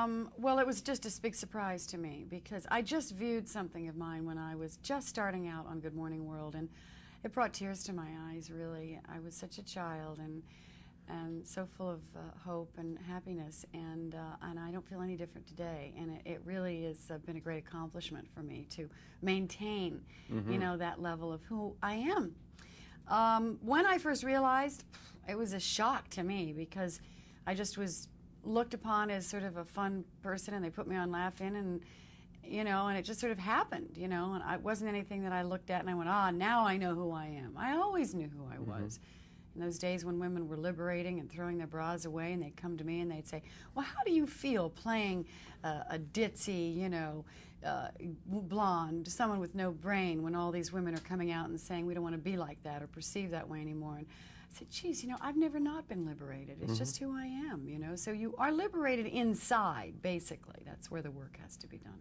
Um, well, it was just a big surprise to me because I just viewed something of mine when I was just starting out on Good Morning World, and it brought tears to my eyes. Really, I was such a child and and so full of uh, hope and happiness, and uh, and I don't feel any different today. And it, it really has uh, been a great accomplishment for me to maintain, Mm-hmm. you know, that level of who I am. Um, when I first realized, it was a shock to me because I just was looked upon as sort of a fun person, and they put me on Laugh In, and you know, and it just sort of happened, you know, and it wasn't anything that I looked at and I went, ah, now I know who I am. I always knew who I was. In those days when women were liberating and throwing their bras away, and they'd come to me and they'd say, "Well, how do you feel playing uh, a ditzy, you know, uh, blonde, someone with no brain, when all these women are coming out and saying we don't want to be like that or perceive that way anymore?" And I said, "Geez, you know, I've never not been liberated. It's just who I am, you know. So you are liberated inside, basically. That's where the work has to be done."